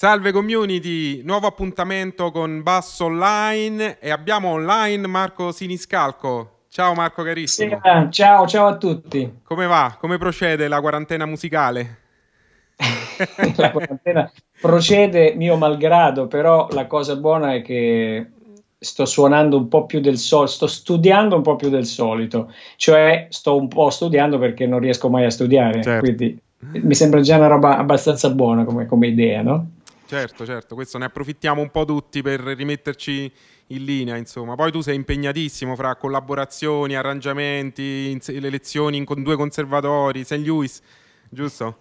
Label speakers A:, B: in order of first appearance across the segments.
A: Salve community, nuovo appuntamento con Basso Online e abbiamo online Marco Siniscalco. Ciao Marco carissimo.
B: Ciao, ciao a tutti.
A: Come va? Come procede la quarantena musicale?
B: la quarantena procede mio malgrado, però la cosa buona è che sto suonando un po' più del solito, sto studiando un po' più del solito, cioè sto un po' studiando perché non riesco mai a studiare, certo. quindi mi sembra già una roba abbastanza buona come, come idea, no?
A: Certo, certo, questo ne approfittiamo un po' tutti per rimetterci in linea, insomma. Poi tu sei impegnatissimo fra collaborazioni, arrangiamenti, le lezioni con due conservatori, St. Louis, giusto?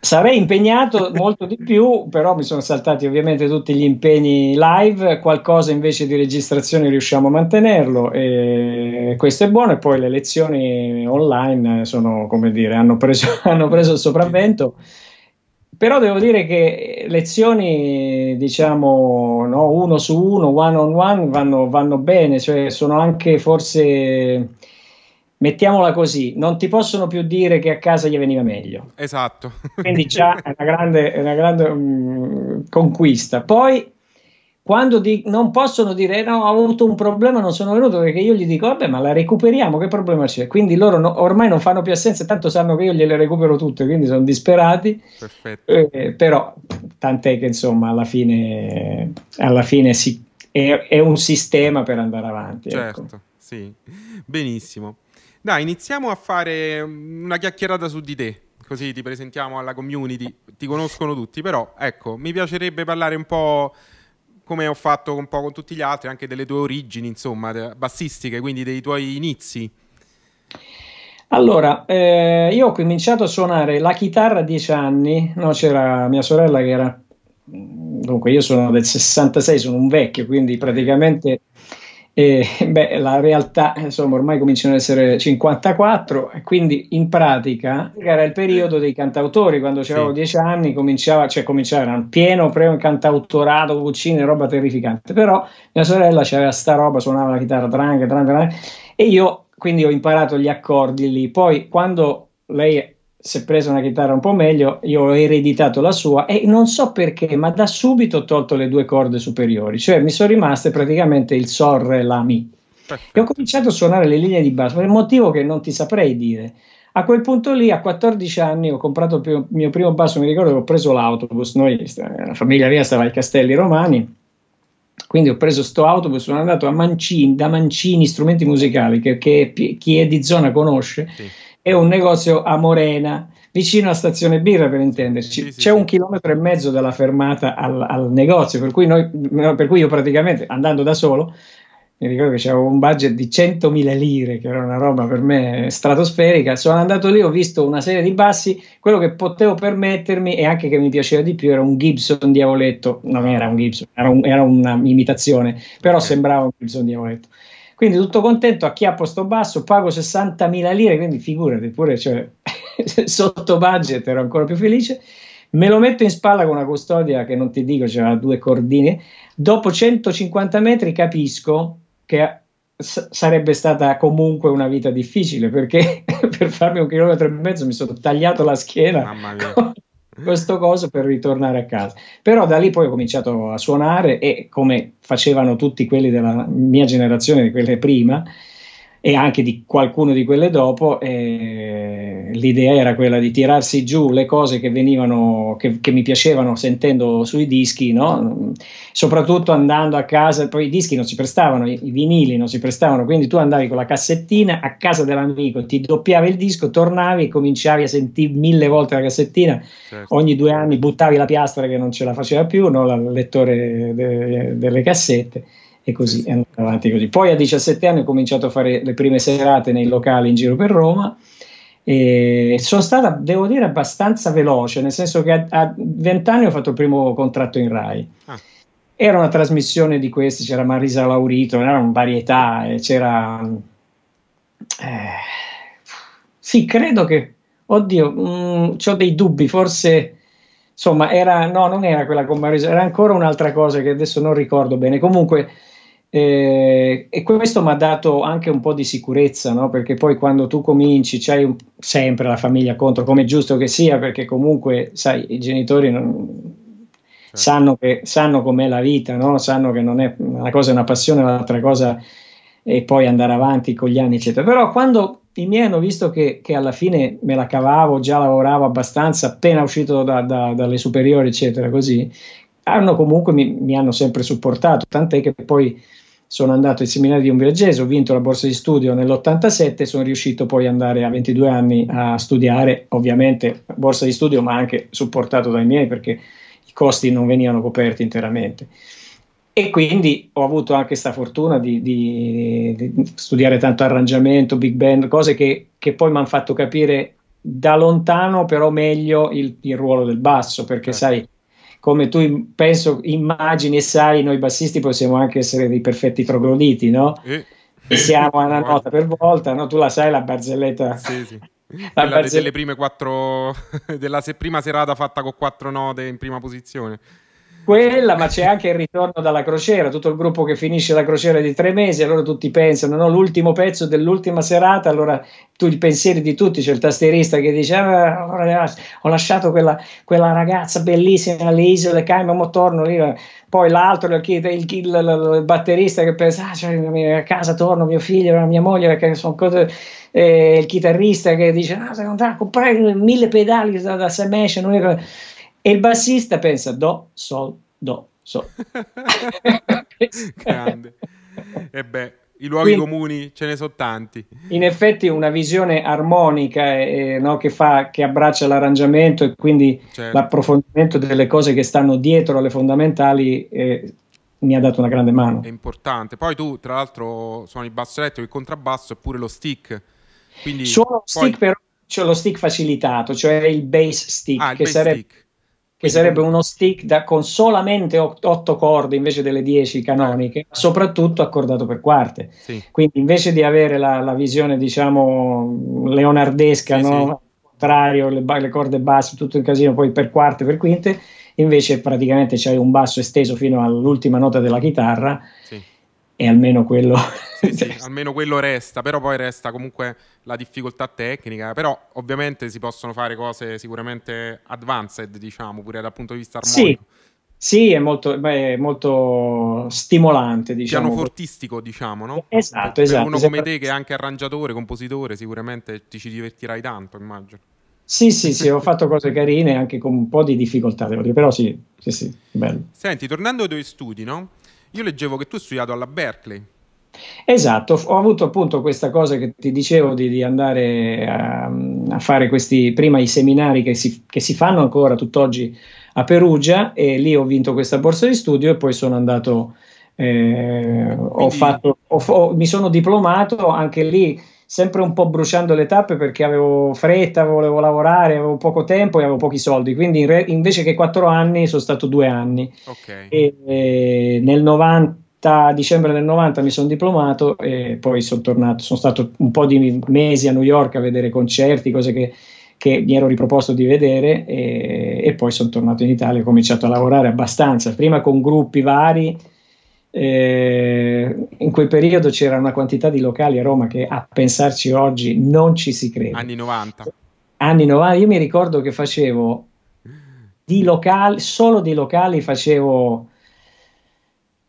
B: Sarei impegnato molto di più, però mi sono saltati ovviamente tutti gli impegni live, qualcosa invece di registrazione riusciamo a mantenerlo e questo è buono e poi le lezioni online sono, come dire, hanno preso, hanno preso il sopravvento però devo dire che lezioni, diciamo, no, uno su uno, one on one, vanno, vanno bene, cioè sono anche forse, mettiamola così, non ti possono più dire che a casa gli veniva meglio.
A: Esatto.
B: Quindi già è una grande, è una grande um, conquista. Poi quando di, non possono dire no, ho avuto un problema, non sono venuto perché io gli dico vabbè ma la recuperiamo, che problema c'è? Quindi loro no, ormai non fanno più assenza, tanto sanno che io gliele recupero tutte, quindi sono disperati. Eh, però tant'è che insomma alla fine, alla fine si, è, è, un sistema per andare avanti.
A: Ecco. Certo, ecco. sì, benissimo. Dai, iniziamo a fare una chiacchierata su di te così ti presentiamo alla community, ti conoscono tutti, però ecco, mi piacerebbe parlare un po' come ho fatto un po' con tutti gli altri, anche delle tue origini, insomma, bassistiche, quindi dei tuoi inizi.
B: Allora, eh, io ho cominciato a suonare la chitarra a dieci anni, no, c'era mia sorella che era, dunque io sono del 66, sono un vecchio, quindi praticamente e, beh, la realtà, insomma, ormai cominciano ad essere 54, e quindi in pratica era il periodo dei cantautori. Quando avevo 10 anni cominciava, cioè cominciava, era un pieno premio cantautorato, cucine, roba terrificante. Però mia sorella aveva sta roba, suonava la chitarra tranca, tranca, tranca, e io quindi ho imparato gli accordi lì. Poi quando lei si è presa una chitarra un po' meglio, io ho ereditato la sua e non so perché, ma da subito ho tolto le due corde superiori, cioè mi sono rimaste praticamente il Sol, Re, La, Mi. Perfetto. E ho cominciato a suonare le linee di basso per un motivo che non ti saprei dire. A quel punto lì, a 14 anni, ho comprato il mio primo basso, mi ricordo che ho preso l'autobus, noi, la famiglia mia stava ai Castelli Romani, quindi ho preso sto autobus, sono andato a Mancini, da Mancini Strumenti Musicali, che, che chi è di zona conosce, sì è un negozio a Morena, vicino a Stazione Birra per intenderci. Sì, sì, C'è sì. un chilometro e mezzo dalla fermata al, al negozio, per cui, noi, per cui io praticamente andando da solo mi ricordo che c'avevo un budget di 100.000 lire, che era una roba per me stratosferica. Sono andato lì, ho visto una serie di bassi, quello che potevo permettermi e anche che mi piaceva di più era un Gibson Diavoletto, non era un Gibson, era, un, era un'imitazione, però sembrava un Gibson Diavoletto. Quindi tutto contento, acchiappo sto basso, pago 60.000 lire, quindi figurati, pure cioè, sotto budget ero ancora più felice. Me lo metto in spalla con una custodia che non ti dico, c'era due cordine. Dopo 150 metri capisco che s- sarebbe stata comunque una vita difficile perché per farmi un chilometro e mezzo mi sono tagliato la schiena. Mamma mia. Questo coso per ritornare a casa. Però da lì poi ho cominciato a suonare e come facevano tutti quelli della mia generazione, di quelle prima, e anche di qualcuno di quelle dopo, eh, l'idea era quella di tirarsi giù le cose che venivano, che, che mi piacevano sentendo sui dischi, no? soprattutto andando a casa, poi i dischi non si prestavano, i, i, vinili non si prestavano, quindi tu andavi con la cassettina a casa dell'amico, ti doppiavi il disco, tornavi e cominciavi a sentire mille volte la cassettina, certo. ogni due anni buttavi la piastra che non ce la faceva più, no? il lettore de, delle cassette e così è andato avanti così. Poi a 17 anni ho cominciato a fare le prime serate nei locali in giro per Roma e sono stata, devo dire, abbastanza veloce, nel senso che a, 20 anni ho fatto il primo contratto in Rai. Ah. Era una trasmissione di questi, c'era Marisa Laurito, era una varietà, c'era... Eh, sì, credo che... Oddio, mm, ho dei dubbi, forse insomma, era, no, non era quella con Marisa, era ancora un'altra cosa che adesso non ricordo bene. Comunque, eh, e questo mi ha dato anche un po' di sicurezza, no? perché poi quando tu cominci c'hai un, sempre la famiglia contro, come è giusto che sia, perché comunque, sai, i genitori non, sanno, che, sanno com'è la vita, no? sanno che non è una cosa è una passione, l'altra cosa è poi andare avanti con gli anni, eccetera. Però quando i miei hanno visto che, che alla fine me la cavavo, già lavoravo abbastanza, appena uscito da, da, dalle superiori, eccetera, così, hanno comunque mi, mi hanno sempre supportato, tant'è che poi sono andato ai seminari di un ho vinto la borsa di studio nell'87 sono riuscito poi ad andare a 22 anni a studiare, ovviamente borsa di studio ma anche supportato dai miei perché i costi non venivano coperti interamente. E quindi ho avuto anche questa fortuna di, di, di, studiare tanto arrangiamento, big band, cose che, che poi mi hanno fatto capire da lontano però meglio il, il ruolo del basso, perché certo. sai come tu penso, immagini e sai, noi bassisti possiamo anche essere dei perfetti trogloditi, no? E siamo a una nota per volta, no? Tu la sai la barzelletta?
A: Sì, sì. La barzell- delle prime quattro, della se- prima serata fatta con quattro note in prima posizione
B: quella, ma c'è anche il ritorno dalla crociera, tutto il gruppo che finisce la crociera di tre mesi, allora tutti pensano, no, l'ultimo pezzo dell'ultima serata, allora tu i pensieri di tutti, c'è il tastierista che dice, ah, ho lasciato quella, quella, ragazza bellissima alle isole Caimano, mo torno lì, poi l'altro, il, il, il, il batterista che pensa, ah, cioè, a casa torno, mio figlio, mia moglie, perché sono cose... Eh, il chitarrista che dice, no, devo andare a comprare mille pedali da, da Ash, e il bassista pensa do, sol, do, sol.
A: Grande. E beh, i luoghi Quindi, comuni ce ne sono tanti.
B: In effetti una visione armonica eh, no, che, fa, che, abbraccia l'arrangiamento e quindi certo. l'approfondimento delle cose che stanno dietro alle fondamentali eh, mi ha dato una grande mano.
A: È importante. Poi tu, tra l'altro, suoni il basso elettrico, il contrabbasso e pure lo stick. Quindi
B: Suono poi... stick però c'è lo stick facilitato, cioè il bass stick,
A: ah,
B: che
A: sarebbe... Stick
B: che sarebbe uno stick da, con solamente 8 corde invece delle 10 canoniche, soprattutto accordato per quarte. Sì. Quindi invece di avere la, la visione, diciamo, leonardesca, sì, no? sì. contrario, le, le, corde basse, tutto il casino, poi per quarte, per quinte, invece praticamente c'hai un basso esteso fino all'ultima nota della chitarra e almeno quello...
A: Sì, sì, almeno quello resta, però poi resta comunque la difficoltà tecnica, però ovviamente si possono fare cose sicuramente advanced, diciamo, pure dal punto di vista armonico.
B: Sì. Sì, è molto, beh, molto stimolante, diciamo.
A: Pianofortistico, diciamo, no?
B: Esatto,
A: per,
B: esatto.
A: Uno come te che è anche arrangiatore, compositore, sicuramente ti ci divertirai tanto, immagino.
B: Sì, sì, sì, ho fatto cose carine anche con un po' di difficoltà, devo dire, però sì, sì, sì, bello.
A: Senti, tornando ai tuoi studi, no? Io leggevo che tu hai studiato alla Berkeley.
B: Esatto, ho avuto appunto questa cosa che ti dicevo di, di andare a, a, fare questi, prima i seminari che si, che si, fanno ancora tutt'oggi a Perugia e lì ho vinto questa borsa di studio e poi sono andato, eh, Quindi... ho fatto, ho, ho, mi sono diplomato anche lì sempre un po' bruciando le tappe perché avevo fretta, volevo lavorare, avevo poco tempo e avevo pochi soldi, quindi in re, invece che quattro anni sono stato due anni.
A: Okay.
B: E, e nel 90, dicembre del 90 mi sono diplomato e poi sono tornato, sono stato un po' di mesi a New York a vedere concerti, cose che, che mi ero riproposto di vedere e, e poi sono tornato in Italia, ho cominciato a lavorare abbastanza, prima con gruppi vari eh, in quel periodo c'era una quantità di locali a Roma che a pensarci oggi non ci si crede.
A: Anni 90.
B: Anni 90, io mi ricordo che facevo di locali, solo di locali facevo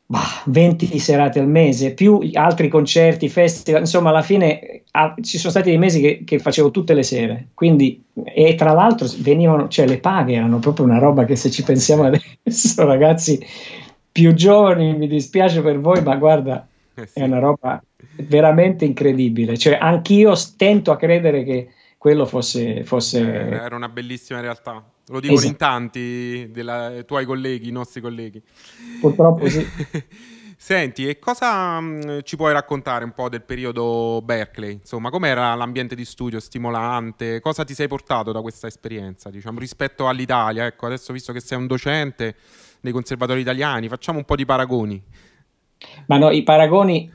B: bah, 20 serate al mese, più altri concerti, festival, insomma alla fine ah, ci sono stati dei mesi che, che, facevo tutte le sere, quindi e tra l'altro venivano, cioè le paghe erano proprio una roba che se ci pensiamo adesso ragazzi più giovani, mi dispiace per voi, ma guarda, eh sì. è una roba veramente incredibile. Cioè, anch'io tento a credere che quello fosse. fosse...
A: Eh, era una bellissima realtà. Lo dicono esatto. in tanti dei tuoi colleghi, i nostri colleghi.
B: Purtroppo sì.
A: Senti, e cosa mh, mm, ci puoi raccontare un po' del periodo Berkeley? Insomma, com'era l'ambiente di studio stimolante? Cosa ti sei portato da questa esperienza, diciamo, rispetto all'Italia? Ecco, adesso visto che sei un docente, dei conservatori italiani, facciamo un po' di paragoni.
B: Ma no, i paragoni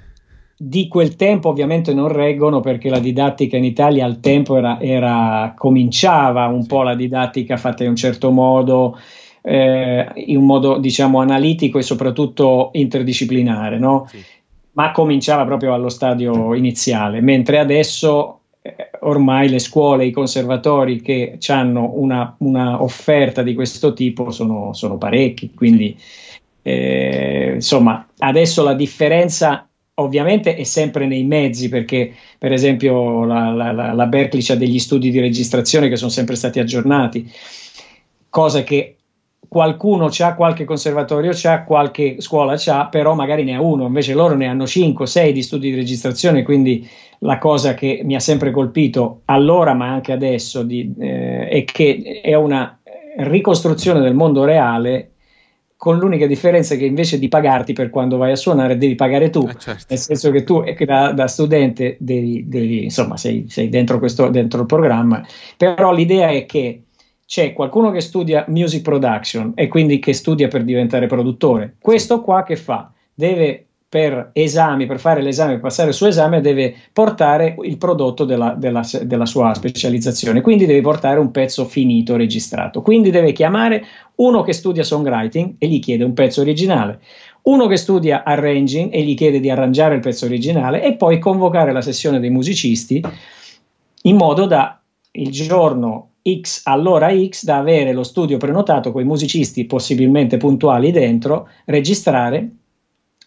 B: di quel tempo ovviamente non reggono perché la didattica in Italia al tempo era, era cominciava un po' la didattica fatta in un certo modo, eh, in un modo diciamo analitico e soprattutto interdisciplinare, no? Sì. ma cominciava proprio allo stadio iniziale, mentre adesso ormai le scuole, i conservatori che hanno una, una offerta di questo tipo sono, sono parecchi, quindi eh, insomma adesso la differenza ovviamente è sempre nei mezzi perché per esempio la, la, la Berkeley ha degli studi di registrazione che sono sempre stati aggiornati, cosa che qualcuno c'ha, qualche conservatorio c'ha, qualche scuola c'ha, però magari ne ha uno, invece loro ne hanno 5, 6 di studi di registrazione, quindi la cosa che mi ha sempre colpito allora ma anche adesso di, eh, è che è una ricostruzione del mondo reale con l'unica differenza che invece di pagarti per quando vai a suonare devi pagare tu, eh certo. nel senso che tu da, da studente devi, devi, insomma sei, sei dentro, questo, dentro il programma, però l'idea è che c'è qualcuno che studia music production e quindi che studia per diventare produttore. Questo qua che fa? Deve per esami, per fare l'esame, per passare il suo esame, deve portare il prodotto della, della, della, sua specializzazione, quindi deve portare un pezzo finito, registrato. Quindi deve chiamare uno che studia songwriting e gli chiede un pezzo originale, uno che studia arranging e gli chiede di arrangiare il pezzo originale e poi convocare la sessione dei musicisti in modo da il giorno X all'ora X da avere lo studio prenotato con i musicisti possibilmente puntuali dentro, registrare,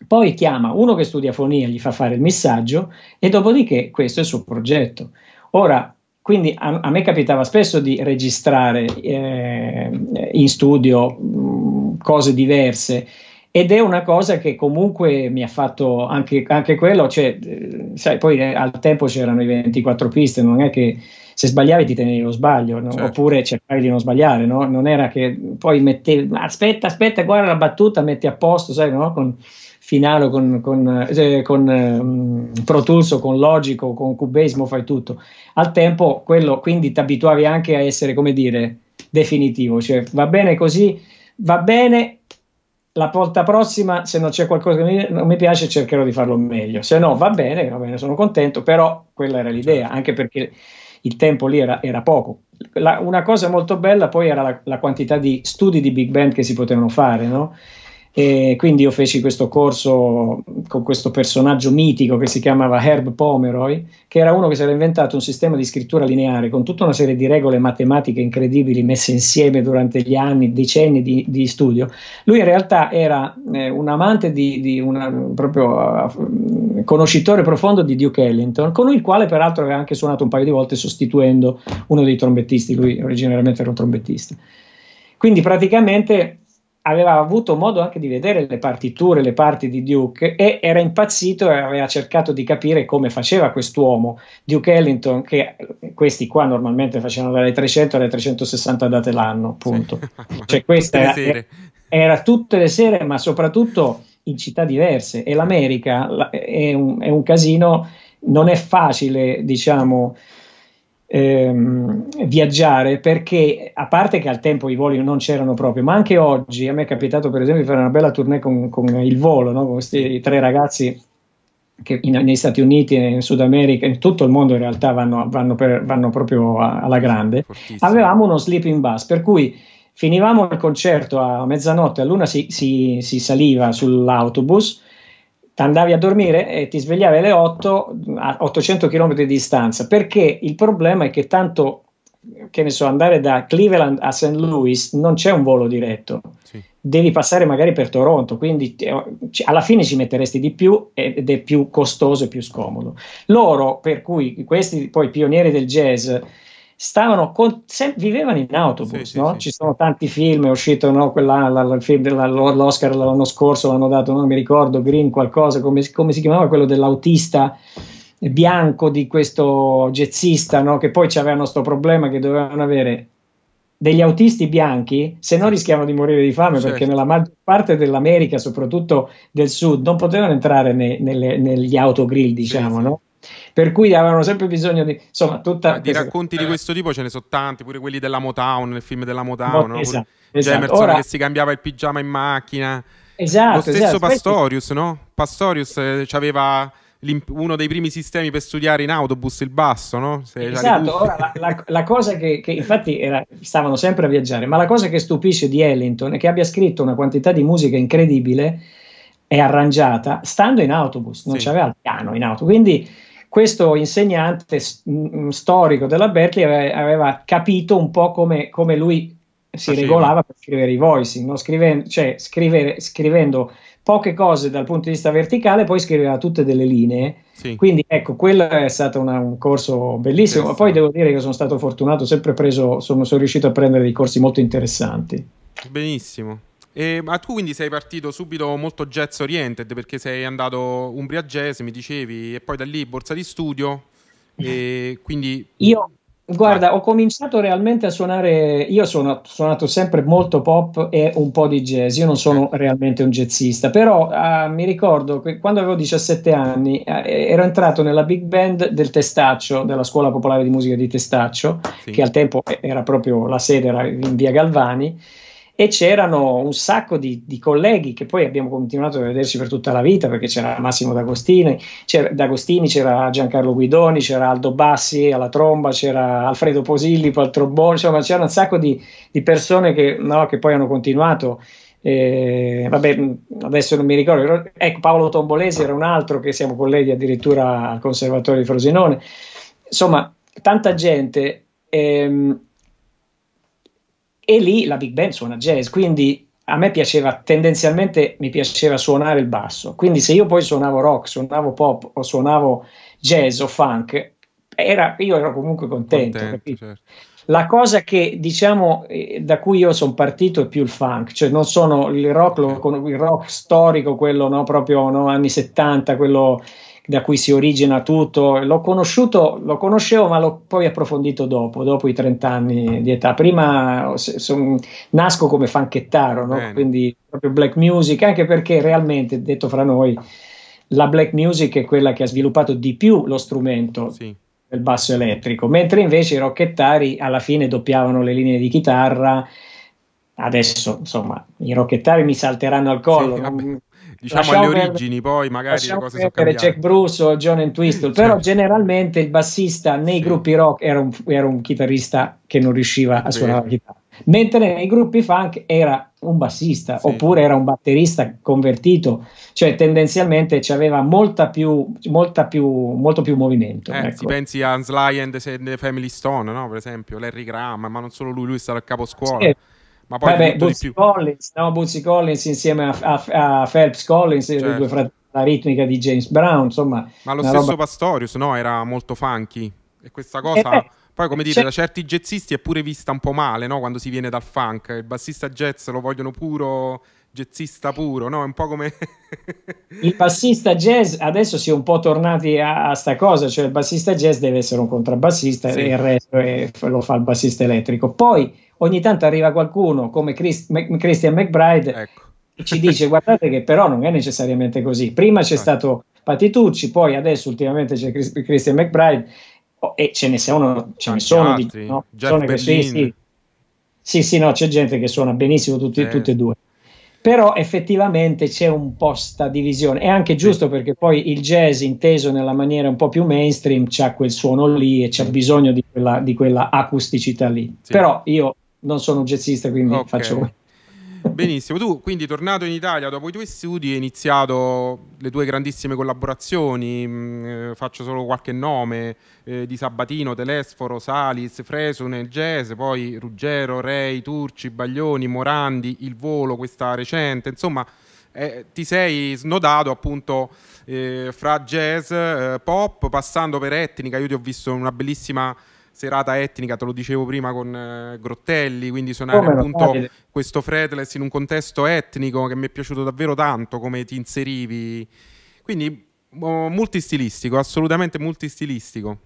B: poi chiama uno che studia fonia, gli fa fare il messaggio e dopodiché questo è il suo progetto. Ora, quindi a, a me capitava spesso di registrare eh, in studio mh, mm, cose diverse ed è una cosa che comunque mi ha fatto anche, anche quello, cioè, eh, sai, poi al tempo c'erano i 24 piste, non è che se sbagliavi ti tenevi lo sbaglio, no? certo. oppure cercavi di non sbagliare, no? non era che poi mettevi, aspetta, aspetta, guarda la battuta, metti a posto, sai, no? con finale, con, con, eh, con um, Pro Tools con Logico, con Cubase, fai tutto. Al tempo quello, quindi ti abituavi anche a essere, come dire, definitivo, cioè va bene così, va bene, la volta prossima, se non c'è qualcosa che non mi piace, cercherò di farlo meglio. Se no, va bene, va bene, sono contento, però quella era l'idea, certo. anche perché il tempo lì era, era poco. La, una cosa molto bella poi era la, la, quantità di studi di big band che si potevano fare, no? E quindi io feci questo corso con questo personaggio mitico che si chiamava Herb Pomeroy, che era uno che si era inventato un sistema di scrittura lineare con tutta una serie di regole matematiche incredibili messe insieme durante gli anni, decenni di, di studio. Lui in realtà era eh, un amante di, di una, proprio uh, conoscitore profondo di Duke Ellington, con il quale peraltro aveva anche suonato un paio di volte sostituendo uno dei trombettisti, lui originariamente era un trombettista. Quindi praticamente aveva avuto modo anche di vedere le partiture, le parti di Duke e era impazzito e aveva cercato di capire come faceva quest'uomo, Duke Ellington, che questi qua normalmente facevano dalle 300 alle 360 date l'anno, appunto. Sì. Cioè questa era, era, tutte le sere, ma soprattutto in città diverse e l'America è un, è un casino, non è facile, diciamo, ehm, viaggiare perché a parte che al tempo i voli non c'erano proprio, ma anche oggi a me è capitato per esempio di fare una bella tournée con, con il volo, no? con questi tre ragazzi che in, negli Stati Uniti, in Sud America, in tutto il mondo in realtà vanno, vanno, per, vanno proprio a, alla grande. Fortissimo. Avevamo uno sleeping bus, per cui finivamo il concerto a mezzanotte, a luna si, si, si saliva sull'autobus andavi a dormire e ti svegliavi alle 8 a 800 km di distanza perché il problema è che tanto che ne so andare da Cleveland a St. Louis non c'è un volo diretto sì. devi passare magari per Toronto quindi alla fine ci metteresti di più ed è più costoso e più scomodo loro per cui questi poi pionieri del jazz stavano con, se, vivevano in autobus, sì, no? sì, ci sono tanti film, è uscito no, quella, la, il film dell'Oscar l'anno scorso, l'hanno dato, non mi ricordo, Green qualcosa, come, come si chiamava quello dell'autista bianco di questo jazzista, no? che poi avevano questo problema che dovevano avere degli autisti bianchi, se no rischiavano di morire di fame certo. perché nella maggior parte dell'America, soprattutto del sud, non potevano entrare ne, nelle, negli autogrill, diciamo, sì, no? Per cui avevano sempre bisogno di insomma tutta
A: Ma di racconti di questo tipo ce ne sono tanti pure quelli della Motown nel film della Motown no?
B: esatto,
A: esatto. Emerson Ora, che si cambiava il pigiama in macchina
B: esatto
A: lo stesso
B: esatto.
A: Pastorius no? Pastorius eh, aveva uno dei primi sistemi per studiare in autobus il basso, no?
B: Se esatto, ora la, la, la, cosa che, che infatti era, stavano sempre a viaggiare, ma la cosa che stupisce di Ellington è che abbia scritto una quantità di musica incredibile e arrangiata stando in autobus, non sì. c'aveva il piano in auto, quindi questo insegnante storico della Berkeley aveva, capito un po' come, come lui si Faceva. regolava per scrivere i voicing, no? Scrivendo, cioè scrivere, scrivendo poche cose dal punto di vista verticale, poi scriveva tutte delle linee. Sì. Quindi ecco, quello è stato una, un corso bellissimo. Ma poi devo dire che sono stato fortunato, sempre preso, sono, sono riuscito a prendere dei corsi molto interessanti.
A: Benissimo. E, ma tu quindi sei partito subito molto jazz oriented perché sei andato Umbria Jazz, mi dicevi, e poi da lì borsa di studio. E quindi
B: io Guarda, ho cominciato realmente a suonare, io sono suonato sempre molto pop e un po' di jazz, io non sono realmente un jazzista, però uh, mi ricordo che quando avevo 17 anni uh, ero entrato nella big band del Testaccio, della Scuola Popolare di Musica di Testaccio, sì. che al tempo era proprio la sede era in via Galvani, e c'erano un sacco di, di, colleghi che poi abbiamo continuato a vederci per tutta la vita perché c'era Massimo D'Agostini, c'era, D'Agostini, c'era Giancarlo Guidoni, c'era Aldo Bassi alla tromba, c'era Alfredo Posillipo al trombone, insomma c'era un sacco di, di persone che, no, che, poi hanno continuato. Eh, vabbè, adesso non mi ricordo, ecco Paolo Tombolesi era un altro che siamo colleghi addirittura al Conservatorio di Frosinone. Insomma, tanta gente. Ehm, e lì la big band suona jazz, quindi a me piaceva tendenzialmente mi piaceva suonare il basso, quindi se io poi suonavo rock, suonavo pop o suonavo jazz o funk, era, io ero comunque contento. contento certo. La cosa che diciamo eh, da cui io sono partito è più il funk, cioè non sono il rock, lo, il rock storico, quello no, proprio no, anni 70, quello da cui si origina tutto. L'ho conosciuto, lo conoscevo, ma l'ho poi approfondito dopo, dopo i 30 anni di età. Prima son, nasco come fanchettaro, no? quindi proprio black music, anche perché realmente, detto fra noi, la black music è quella che ha sviluppato di più lo strumento. Sì. del basso elettrico, mentre invece i rocchettari alla fine doppiavano le linee di chitarra, adesso insomma i rocchettari mi salteranno al collo. Sì,
A: diciamo alle origini, per, poi magari le cose sono cambiate.
B: Jack Bruce o John Entwistle, però certo. generalmente il bassista nei gruppi rock era un, era un, chitarrista che non riusciva a suonare la chitarra, mentre nei gruppi funk era un bassista sì. oppure era un batterista convertito, cioè tendenzialmente aveva molta più, molta più, molto più movimento.
A: Eh, ecco. pensi a Sly and the Family Stone, no? per esempio, Larry Graham, ma non solo lui, lui è stato a capo scuola. Sì
B: ma poi Vabbè, Bootsy Collins, no? Bootsy Collins insieme a, a, a Phelps Collins, certo. i due fratelli, la ritmica di James Brown, insomma.
A: Ma lo stesso roba... Pastorius, no? Era molto funky. E questa cosa... Eh, poi, come dire, da certi jazzisti è pure vista un po' male, no? Quando si viene dal funk. Il bassista jazz lo vogliono puro jazzista puro, no? È un po' come...
B: il bassista jazz, adesso si è un po' tornati a, a sta cosa, cioè il bassista jazz deve essere un contrabbassista sì. e il resto è, lo fa il bassista elettrico. Poi ogni tanto arriva qualcuno come Chris, Mac, Christian McBride ecco. e ci dice guardate che però non è necessariamente così. Prima c'è stato Patitucci, poi adesso ultimamente c'è Chris, Christian McBride oh, e ce ne sono, ce ne sono di, no? che, sì, sì. sì, sì, no, c'è gente che suona benissimo tutti, eh. tutte e due però effettivamente c'è un po' sta divisione. È anche giusto sì. perché poi il jazz inteso nella maniera un po' più mainstream c'ha quel suono lì e c'ha sì. bisogno di quella, di quella acusticità lì. Sì. Però io non sono un jazzista, quindi okay. faccio
A: Benissimo, tu quindi tornato in Italia dopo i tuoi studi hai iniziato le tue grandissime collaborazioni, mh, mm, eh, faccio solo qualche nome, eh, di Sabatino, Telesforo, Salis, Fresu nel jazz, poi Ruggero, Rei, Turci, Baglioni, Morandi, Il Volo, questa recente, insomma eh, ti sei snodato appunto eh, fra jazz, eh, pop, passando per etnica, io ti ho visto una bellissima serata etnica, te lo dicevo prima con eh, Grottelli, quindi suonare come appunto questo fretless in un contesto etnico che mi è piaciuto davvero tanto come ti inserivi. Quindi oh, multistilistico, assolutamente multistilistico.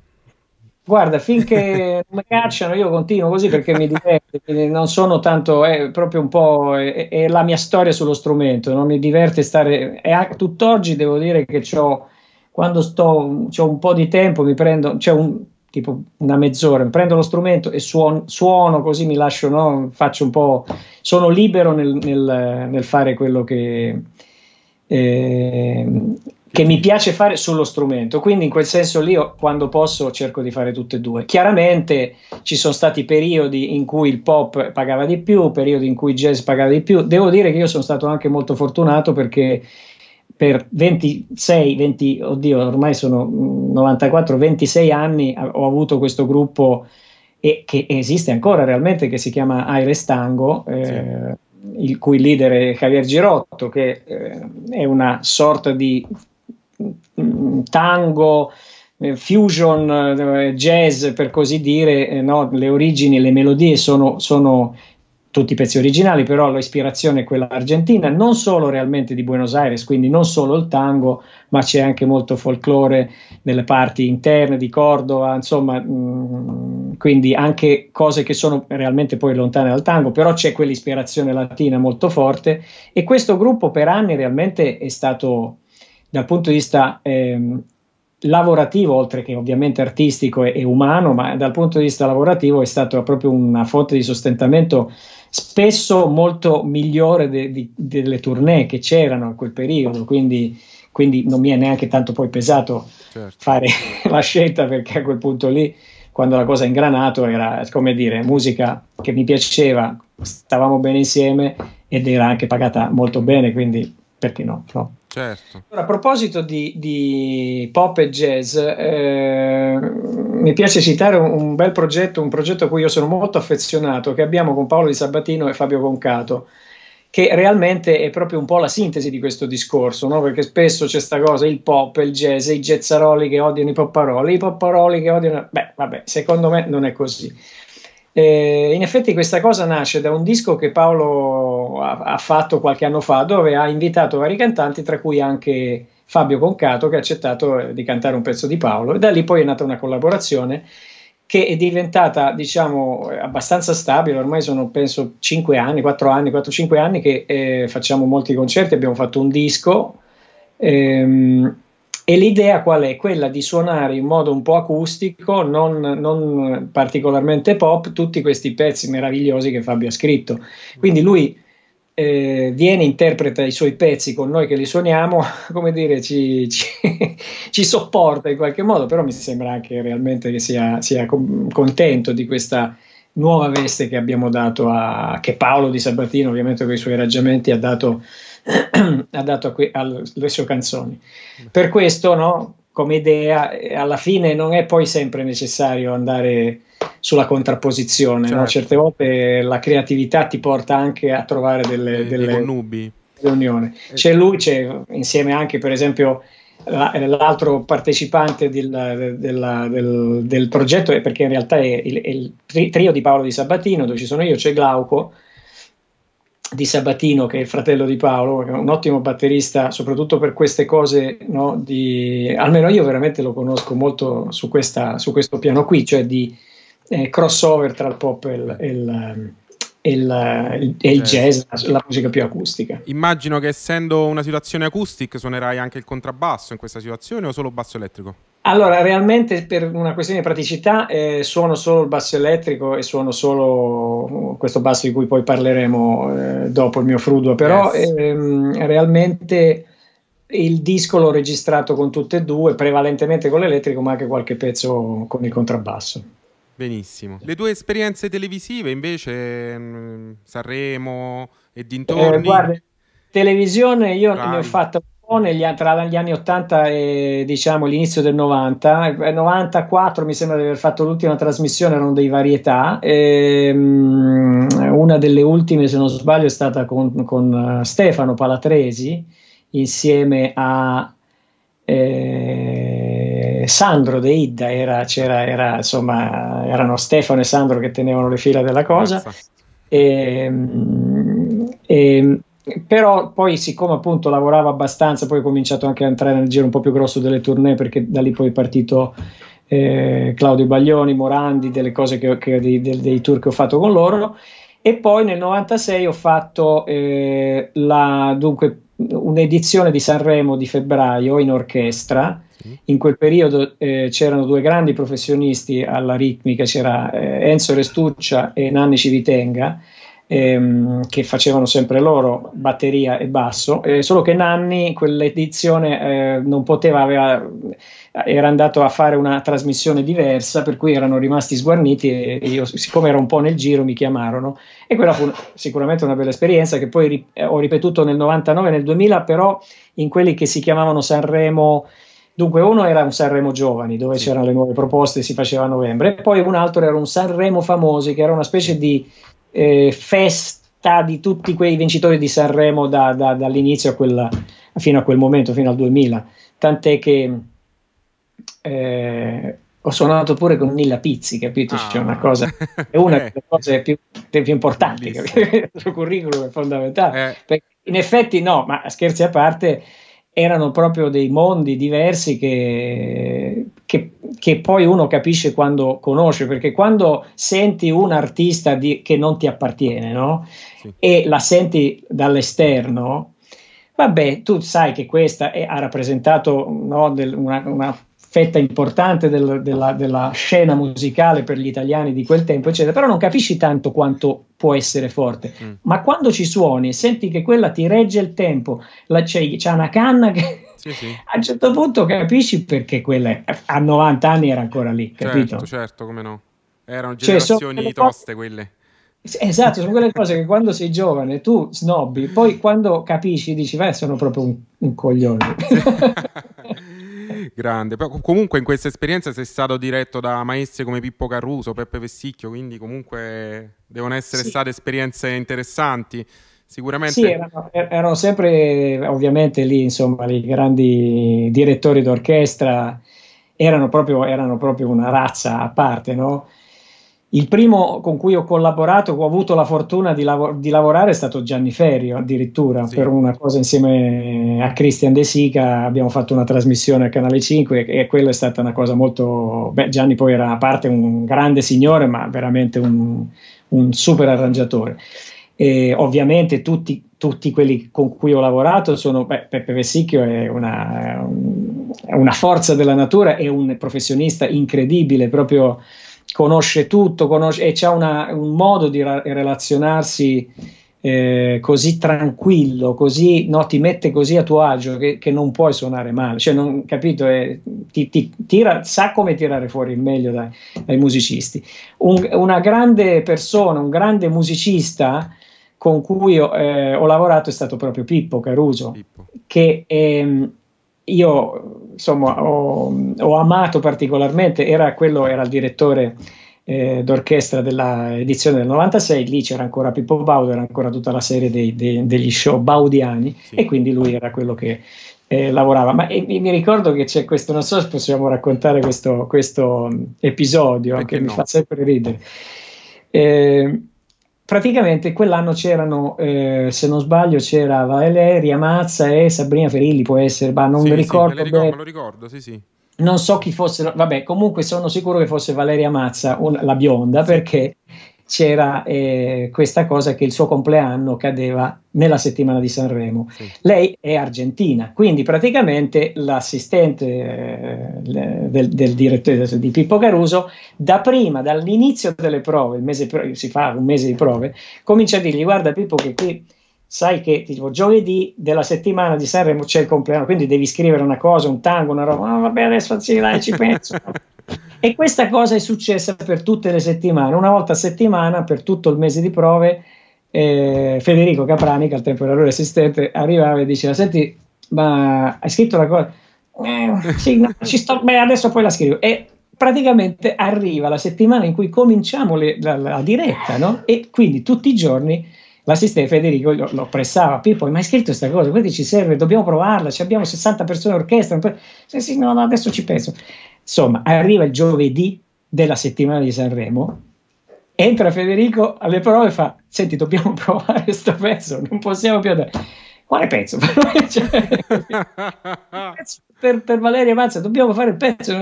B: Guarda, finché non mi cacciano io continuo così perché mi diverte, non sono tanto, è proprio un po', è, è la mia storia sullo strumento, non mi diverte stare, e anche tutt'oggi devo dire che ho, quando sto, ho un po' di tempo, mi prendo, c'è un, tipo una mezz'ora, prendo lo strumento e suono, suono così mi lascio, no? faccio un po', sono libero nel, nel, nel fare quello che, eh, che mi piace fare sullo strumento, quindi in quel senso lì quando posso cerco di fare tutte e due. Chiaramente ci sono stati periodi in cui il pop pagava di più, periodi in cui il jazz pagava di più, devo dire che io sono stato anche molto fortunato perché per 26, 20, oddio, ormai sono 94, 26 anni ho avuto questo gruppo e che esiste ancora realmente, che si chiama Aires Tango, eh, sì. il cui leader è Javier Girotto, che eh, è una sorta di mm, tango eh, fusion eh, jazz per così dire, eh, no? le origini, le melodie sono, sono tutti i pezzi originali, però l'ispirazione è quella argentina, non solo realmente di Buenos Aires, quindi non solo il tango, ma c'è anche molto folklore nelle parti interne di Cordova, insomma, mh, mm, quindi anche cose che sono realmente poi lontane dal tango, però c'è quell'ispirazione latina molto forte e questo gruppo per anni realmente è stato dal punto di vista eh, lavorativo, oltre che ovviamente artistico e, e, umano, ma dal punto di vista lavorativo è stato proprio una fonte di sostentamento spesso molto migliore de, de, delle tournée che c'erano in quel periodo, quindi, quindi, non mi è neanche tanto poi pesato certo. fare la scelta perché a quel punto lì, quando la cosa è ingranato, era come dire musica che mi piaceva, stavamo bene insieme ed era anche pagata molto bene, quindi perché no? no?
A: Certo.
B: a proposito di, di, pop e jazz, eh, mi piace citare un, un, bel progetto, un progetto a cui io sono molto affezionato, che abbiamo con Paolo Di Sabatino e Fabio Concato, che realmente è proprio un po' la sintesi di questo discorso, no? perché spesso c'è questa cosa, il pop, il jazz, i jazzaroli che odiano i popparoli, i popparoli che odiano... Beh, vabbè, secondo me non è così. Eh, in effetti questa cosa nasce da un disco che Paolo ha, ha, fatto qualche anno fa dove ha invitato vari cantanti, tra cui anche Fabio Concato che ha accettato eh, di cantare un pezzo di Paolo. E da lì poi è nata una collaborazione che è diventata diciamo abbastanza stabile, ormai sono penso 5 anni, 4 anni, 4-5 anni che eh, facciamo molti concerti, abbiamo fatto un disco ehm, e l'idea qual è? Quella di suonare in modo un po' acustico, non, non, particolarmente pop, tutti questi pezzi meravigliosi che Fabio ha scritto. Quindi lui eh, viene, interpreta i suoi pezzi con noi che li suoniamo, come dire, ci, ci, ci, sopporta in qualche modo, però mi sembra anche realmente che sia, sia contento di questa nuova veste che abbiamo dato a, che Paolo Di Sabatino, ovviamente con i suoi raggiamenti, ha dato ha dato que- alle sue canzoni. Per questo, no, come idea, alla fine non è poi sempre necessario andare sulla contrapposizione, certo. no? certe volte la creatività ti porta anche a trovare delle, delle,
A: delle
B: unioni. Eh. C'è lui, c'è insieme anche per esempio l'altro partecipante del, del, del, del progetto, perché in realtà è il, è il, trio di Paolo Di Sabatino, dove ci sono io, c'è Glauco, di Sabatino, che è il fratello di Paolo, che è un ottimo batterista, soprattutto per queste cose, no, di, almeno io veramente lo conosco molto su, questa, su questo piano qui, cioè di eh, crossover tra il pop e il, e il, e il, e il jazz, la, la, musica più acustica.
A: Immagino che essendo una situazione acoustica suonerai anche il contrabbasso in questa situazione o solo basso elettrico?
B: Allora, realmente per una questione di praticità eh, suono solo il basso elettrico e suono solo questo basso di cui poi parleremo eh, dopo il mio frudo, però yes. ehm, realmente il disco l'ho registrato con tutte e due, prevalentemente con l'elettrico, ma anche qualche pezzo con il contrabbasso.
A: Benissimo. Le tue esperienze televisive invece, mh, mm, Sanremo e dintorni? Eh,
B: guarda, televisione io Rai. ne ho fatta negli, tra gli anni 80 e diciamo l'inizio del 90, 94 mi sembra di aver fatto l'ultima trasmissione, erano dei varietà. E, um, una delle ultime, se non sbaglio, è stata con, con uh, Stefano Palatresi insieme a eh, Sandro De Idda. Era, era, insomma, erano Stefano e Sandro che tenevano le fila della cosa. E, um, e, però poi siccome appunto lavorava abbastanza poi ho cominciato anche a entrare nel giro un po' più grosso delle tournée perché da lì poi è partito eh, Claudio Baglioni, Morandi, delle cose che, che dei, dei, dei, tour che ho fatto con loro. E poi nel 96 ho fatto eh, la, dunque, un'edizione di Sanremo di febbraio in orchestra. In quel periodo eh, c'erano due grandi professionisti alla ritmica, c'era eh, Enzo Restuccia e Nanni Civitenga ehm, che facevano sempre loro batteria e basso, eh, solo che Nanni quell'edizione eh, non poteva, aveva, era andato a fare una trasmissione diversa, per cui erano rimasti sguarniti e io, siccome ero un po' nel giro, mi chiamarono e quella fu sicuramente una bella esperienza che poi ri- ho ripetuto nel 99 e nel 2000, però in quelli che si chiamavano Sanremo Dunque, uno era un Sanremo Giovani, dove sì. c'erano le nuove proposte, si faceva a novembre, e poi un altro era un Sanremo Famosi, che era una specie di eh, festa di tutti quei vincitori di Sanremo da, da, dall'inizio a quella, fino a quel momento, fino al 2000. Tant'è che eh, ho suonato pure con Nilla Pizzi, capito? Ah, C'è una cosa, è una eh. delle cose più, più importanti del suo curriculum, è fondamentale. Eh. in effetti, no, ma scherzi a parte erano proprio dei mondi diversi che, che, che, poi uno capisce quando conosce, perché quando senti un artista di, che non ti appartiene no? sì. e la senti dall'esterno, vabbè, tu sai che questa è, ha rappresentato no, del, una, una fetta importante del, della, della, scena musicale per gli italiani di quel tempo, eccetera, però non capisci tanto quanto può essere forte. Mm. Ma quando ci suoni e senti che quella ti regge il tempo, la, c'è, c'è, una canna che sì, sì. a un certo punto capisci perché quella a 90 anni era ancora lì, capito?
A: Certo, certo, come no. Erano generazioni cioè, toste quelle.
B: Esatto, sono quelle cose che quando sei giovane tu snobbi, poi quando capisci dici, beh, sono proprio un, un coglione.
A: Grande. Però, comunque in questa esperienza sei stato diretto da maestri come Pippo Caruso, Peppe Vessicchio, quindi comunque devono essere sì. state esperienze interessanti. Sicuramente.
B: Sì, erano, er-, erano, sempre ovviamente lì, insomma, i grandi direttori d'orchestra erano proprio, erano proprio una razza a parte, no? Il primo con cui ho collaborato, ho avuto la fortuna di, lav- di lavorare, è stato Gianni Ferio, addirittura, sì. per una cosa insieme a Christian De Sica, abbiamo fatto una trasmissione a Canale 5 e, e quella è stata una cosa molto... Beh, Gianni poi era a parte un grande signore, ma veramente un, un super arrangiatore. E ovviamente tutti, tutti, quelli con cui ho lavorato sono beh, Peppe Vessicchio è una, una forza della natura, è un professionista incredibile, proprio conosce tutto conosce, e ha un modo di ra- relazionarsi eh, così tranquillo, così, no, ti mette così a tuo agio che, che non puoi suonare male, cioè, non, capito? Eh, ti, ti tira, sa come tirare fuori il meglio dai, dai musicisti. Un, una grande persona, un grande musicista con cui ho, eh, ho lavorato è stato proprio Pippo Caruso, Pippo. che ehm, io insomma ho, ho, amato particolarmente, era, quello era il direttore eh, d'orchestra dell'edizione del 96, lì c'era ancora Pippo Baudo, era ancora tutta la serie dei, dei, degli show baudiani sì. e quindi lui era quello che eh, lavorava. Ma e, mi ricordo che c'è questo, non so se possiamo raccontare questo, questo episodio, Perché che no? mi fa sempre ridere. Eh, praticamente quell'anno c'erano, eh, se non sbaglio, c'era Valeria Mazza e Sabrina Ferilli, può essere, ma non
A: sì,
B: mi ricordo.
A: Sì, me, ricordo, lo ricordo, sì, sì.
B: Non so chi fosse, vabbè, comunque sono sicuro che fosse Valeria Mazza, un, la bionda, perché c'era eh, questa cosa che il suo compleanno cadeva nella settimana di Sanremo. Sì. Lei è argentina, quindi praticamente l'assistente eh, del, del, direttore di Pippo Caruso, da prima, dall'inizio delle prove, il mese, si fa un mese di prove, comincia a dirgli guarda Pippo che qui sai che tipo, giovedì della settimana di Sanremo c'è il compleanno, quindi devi scrivere una cosa, un tango, una roba, oh, vabbè adesso sì, dai, ci penso. E questa cosa è successa per tutte le settimane, una volta a settimana per tutto il mese di prove. Eh, Federico Caprani, che al tempo era lui assistente, arrivava e diceva: Senti, ma hai scritto la cosa? Eh, sì, no, ci sto, beh, adesso poi la scrivo. E praticamente arriva la settimana in cui cominciamo le, la, la, diretta, no? E quindi tutti i giorni l'assistente Federico lo, lo pressava, Pippo, ma hai scritto questa cosa? Quindi ci serve, dobbiamo provarla, abbiamo 60 persone orchestra. Sì, sì, no, no, adesso ci penso. Insomma, arriva il giovedì della settimana di Sanremo, entra Federico alle prove e fa, senti, dobbiamo provare questo pezzo, non possiamo più andare. Quale pezzo? cioè, per, per, Valeria Mazza dobbiamo fare il pezzo.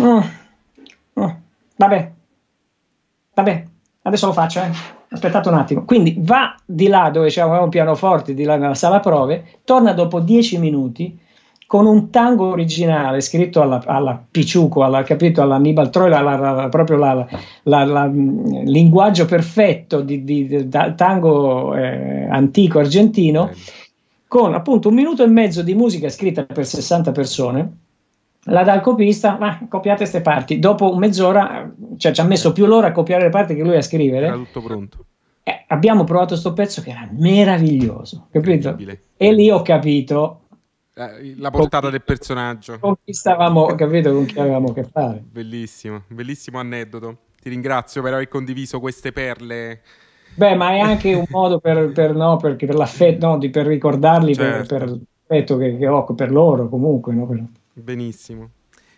B: Mm, mm, vabbè, vabbè, adesso lo faccio, eh. aspettate un attimo. Quindi va di là dove c'è un pianoforte, di là nella sala prove, torna dopo dieci minuti con un tango originale scritto alla, alla Picciuco, alla, capito, all'Annibal Troilo, alla, alla, proprio il mm, linguaggio perfetto di, di, di tango eh, antico argentino, con appunto un minuto e mezzo di musica scritta per 60 persone. La dà al copista, ma copiate queste parti. Dopo mezz'ora, cioè ci ha messo più l'ora a copiare le parti che lui a scrivere.
A: Era tutto pronto.
B: Eh, abbiamo provato questo pezzo che era meraviglioso, capito? E lì ho capito
A: eh, la portata del personaggio.
B: Con chi stavamo, capito, con chi avevamo a che fare.
A: Bellissimo, bellissimo aneddoto. Ti ringrazio per aver condiviso queste perle.
B: Beh, ma è anche un modo per, per, no, per, per l'affetto, no, di, per ricordarli, certo. per, l'affetto che, che, ho per loro comunque. No?
A: Benissimo.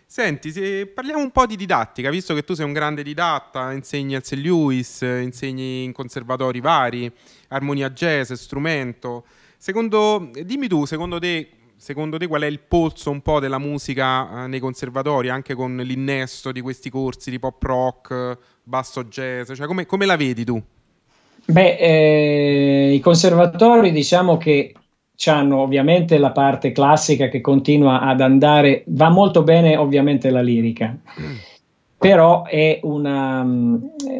A: Senti, se parliamo un po' di didattica, visto che tu sei un grande didatta, insegni al St. Louis, insegni in conservatori vari, armonia jazz, strumento. Secondo, dimmi tu, secondo te, secondo te qual è il polso un po' della musica eh, nei conservatori, anche con l'innesto di questi corsi di pop rock, basso jazz? Cioè, come, come la vedi tu?
B: Beh, eh, i conservatori diciamo che hanno ovviamente la parte classica che continua ad andare, va molto bene ovviamente la lirica, però una, mm,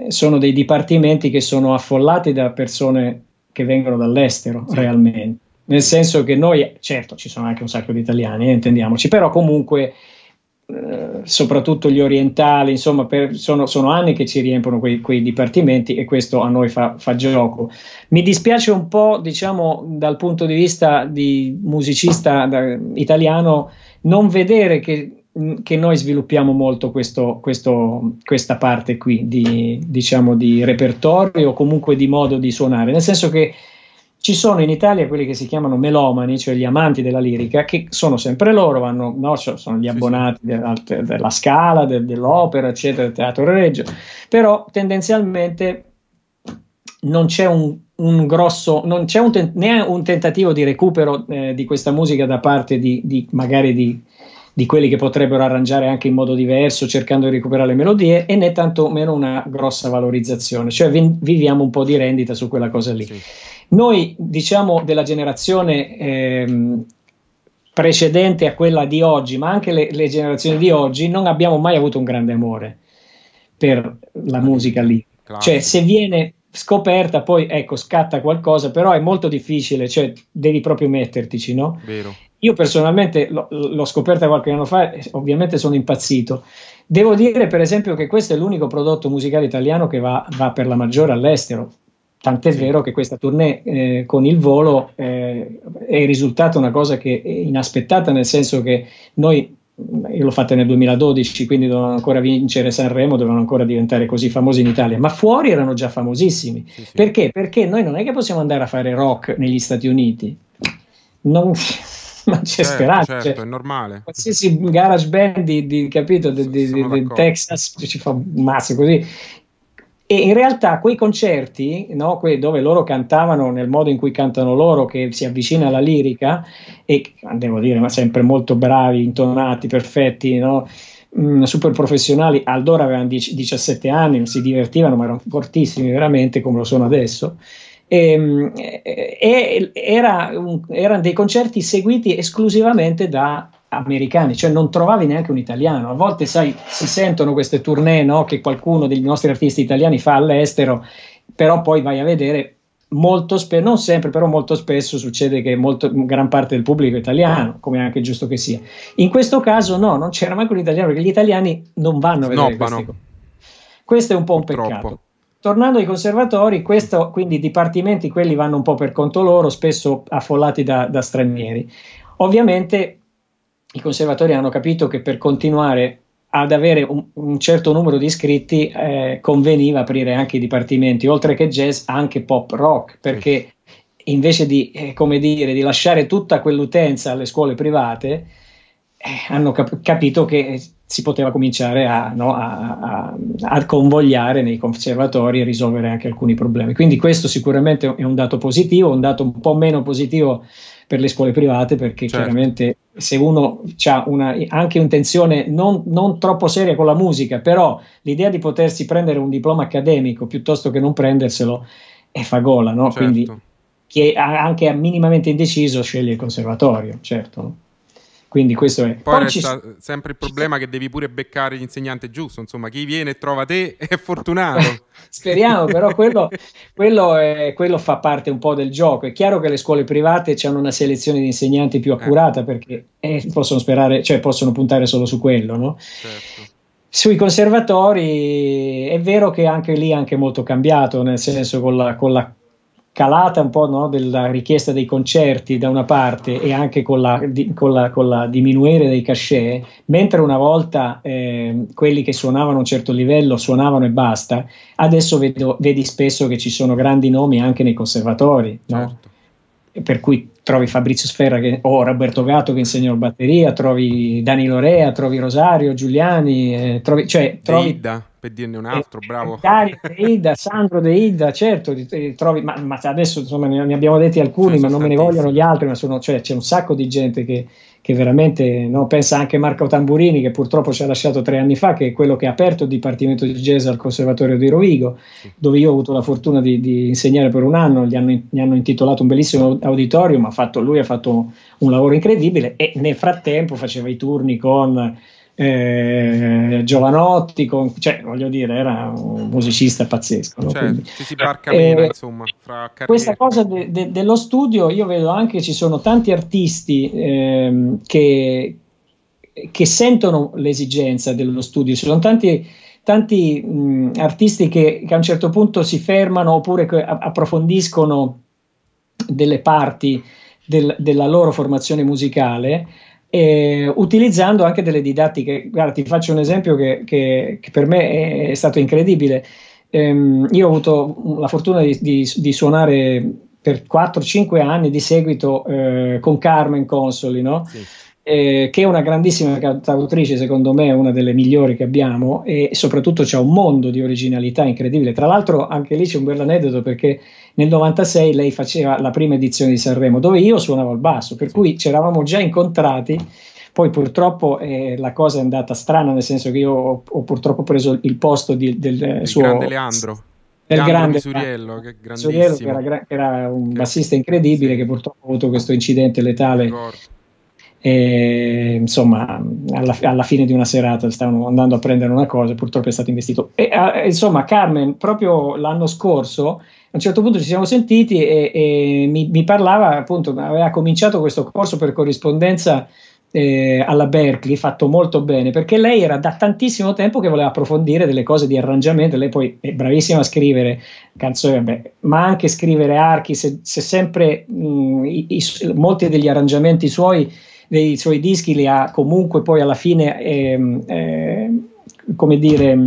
B: sono dei dipartimenti che sono affollati da persone che vengono dall'estero sì. realmente nel senso che noi, certo, ci sono anche un sacco di italiani, eh, intendiamoci, però comunque, eh, soprattutto gli orientali, insomma, per, sono, sono, anni che ci riempiono quei, quei, dipartimenti e questo a noi fa, fa, gioco. Mi dispiace un po', diciamo, dal punto di vista di musicista da, italiano, non vedere che che noi sviluppiamo molto questo, questo, questa parte qui di, diciamo, di repertorio o comunque di modo di suonare, nel senso che ci sono in Italia quelli che si chiamano melomani, cioè gli amanti della lirica, che sono sempre loro, vanno, no, sono gli abbonati. Della, della, Scala, de, dell'Opera, eccetera, del Teatro Reggio, però tendenzialmente non c'è un, un grosso, non c'è un ten, né un tentativo di recupero eh, di questa musica da parte di, di magari di, di quelli che potrebbero arrangiare anche in modo diverso, cercando di recuperare le melodie, e né tantomeno una grossa valorizzazione, cioè vi, viviamo un po' di rendita su quella cosa lì. Sì. Noi diciamo della generazione ehm, precedente a quella di oggi, ma anche le, le, generazioni di oggi, non abbiamo mai avuto un grande amore per la musica lì. Classico. Cioè, se viene scoperta, poi ecco, scatta qualcosa, però è molto difficile, cioè devi proprio mettertici, no?
A: Vero.
B: Io personalmente lo, l'ho scoperta qualche anno fa, ovviamente sono impazzito. Devo dire, per esempio, che questo è l'unico prodotto musicale italiano che va, va per la maggiore all'estero. Tant'è sì. vero che questa tournée eh, con il volo eh, è risultata una cosa che è inaspettata, nel senso che noi, io l'ho fatta nel 2012, quindi dovevano ancora vincere Sanremo, dovevano ancora diventare così famosi in Italia, ma fuori erano già famosissimi. Sì, sì. Perché? Perché noi non è che possiamo andare a fare rock negli Stati Uniti. Non, ma c'è certo, speranza.
A: Certo, cioè, è normale.
B: Qualsiasi garage band di, di capito, di, di, di Texas ci fa un mazzo così. E in realtà quei concerti, no, quei dove loro cantavano nel modo in cui cantano loro, che si avvicina alla lirica, e devo dire, ma sempre molto bravi, intonati, perfetti, no? Mm, super professionali, allora avevano 17 anni, si divertivano, ma erano fortissimi veramente come lo sono adesso. E, e, era un, erano dei concerti seguiti esclusivamente da americani, cioè non trovavi neanche un italiano. A volte, sai, si sentono queste tournée no, che qualcuno dei nostri artisti italiani fa all'estero, però poi vai a vedere molto spesso, non sempre, però molto spesso succede che molto, gran parte del pubblico è italiano, come è anche giusto che sia. In questo caso no, non c'era mai un italiano, perché gli italiani non vanno a vedere queste cose. Questo è un po' un Purtroppo. peccato. Tornando ai conservatori, questo, quindi i dipartimenti, quelli vanno un po' per conto loro, spesso affollati da, da stranieri. Ovviamente i conservatori hanno capito che per continuare ad avere un, un certo numero di iscritti eh, conveniva aprire anche i dipartimenti, oltre che jazz, anche pop rock, perché sì. invece di, eh, come dire, di lasciare tutta quell'utenza alle scuole private, eh, hanno cap- capito che si poteva cominciare a, no, a, a, a, convogliare nei conservatori e risolvere anche alcuni problemi. Quindi questo sicuramente è un dato positivo, un dato un po' meno positivo per le scuole private perché certo. chiaramente se uno ha una, anche un'intenzione non, non, troppo seria con la musica, però l'idea di potersi prendere un diploma accademico piuttosto che non prenderselo è fagola, no? Certo. Quindi chi è anche minimamente indeciso sceglie il conservatorio, certo. Quindi questo è.
A: Poi, Poi resta ci... sempre il problema che devi pure beccare l'insegnante giusto, insomma, chi viene e trova te è fortunato.
B: Speriamo, però quello, quello, è, quello, fa parte un po' del gioco. È chiaro che le scuole private hanno una selezione di insegnanti più eh. accurata eh. perché eh, possono sperare, cioè possono puntare solo su quello, no? Certo. Sui conservatori è vero che anche lì è anche molto cambiato, nel senso con la, con la calata un po' no, della richiesta dei concerti da una parte e anche con la, di, con la, con la diminuire dei cachet, mentre una volta eh, quelli che suonavano a un certo livello suonavano e basta, adesso vedo, vedi spesso che ci sono grandi nomi anche nei conservatori. No? Certo per cui trovi Fabrizio Sferra che, o Roberto Gatto che insegnano batteria, trovi Danilo Rea, trovi Rosario, Giuliani, eh, trovi, cioè, trovi
A: Ida, per dirne un altro, eh, bravo.
B: Dario Ida, Sandro De Ida, certo, trovi, ma, ma, adesso insomma ne, abbiamo detti alcuni, ma non me ne vogliono gli altri, ma sono, cioè, c'è un sacco di gente che, che veramente no, pensa anche Marco Tamburini che purtroppo ci ha lasciato tre anni fa che è quello che ha aperto il Dipartimento di Jazz al Conservatorio di Rovigo dove io ho avuto la fortuna di, di insegnare per un anno gli hanno, gli hanno, intitolato un bellissimo auditorium ha fatto, lui ha fatto un lavoro incredibile e nel frattempo faceva i turni con eh, Giovanotti, con, cioè voglio dire, era un musicista pazzesco. No?
A: Cioè, Quindi, ci si barca eh, insomma,
B: Questa cosa de, de, dello studio, io vedo anche ci sono tanti artisti ehm, che, che sentono l'esigenza dello studio, ci sono tanti tanti mh, artisti che, che, a un certo punto si fermano oppure che approfondiscono delle parti del, della loro formazione musicale eh, utilizzando anche delle didattiche. Guarda, ti faccio un esempio che, che, che per me è, stato incredibile. Ehm, io ho avuto la fortuna di, di, di suonare per 4-5 anni di seguito eh, con Carmen Consoli, no? Sì eh, che è una grandissima cantautrice, secondo me una delle migliori che abbiamo e soprattutto c'è un mondo di originalità incredibile. Tra l'altro anche lì c'è un bel aneddoto perché nel 96 lei faceva la prima edizione di Sanremo dove io suonavo il basso, per cui ci eravamo già incontrati. Poi purtroppo eh, la cosa è andata strana, nel senso che io ho, ho purtroppo preso il posto di, del
A: il
B: suo
A: grande Leandro.
B: Del grande
A: Misuriello, che, Misuriello, che
B: era, era, un bassista incredibile che purtroppo ha avuto questo incidente letale e, insomma, alla, alla, fine di una serata stavano andando a prendere una cosa, purtroppo è stato investito. E, eh, insomma, Carmen, proprio l'anno scorso, a un certo punto ci siamo sentiti e, e mi, mi, parlava, appunto, aveva cominciato questo corso per corrispondenza eh, alla Berkeley, fatto molto bene, perché lei era da tantissimo tempo che voleva approfondire delle cose di arrangiamento, lei poi è bravissima a scrivere canzoni, vabbè, ma anche scrivere archi, se, se sempre mh, i, i, molti degli arrangiamenti suoi dei suoi dischi li ha comunque poi alla fine, eh, eh, come dire,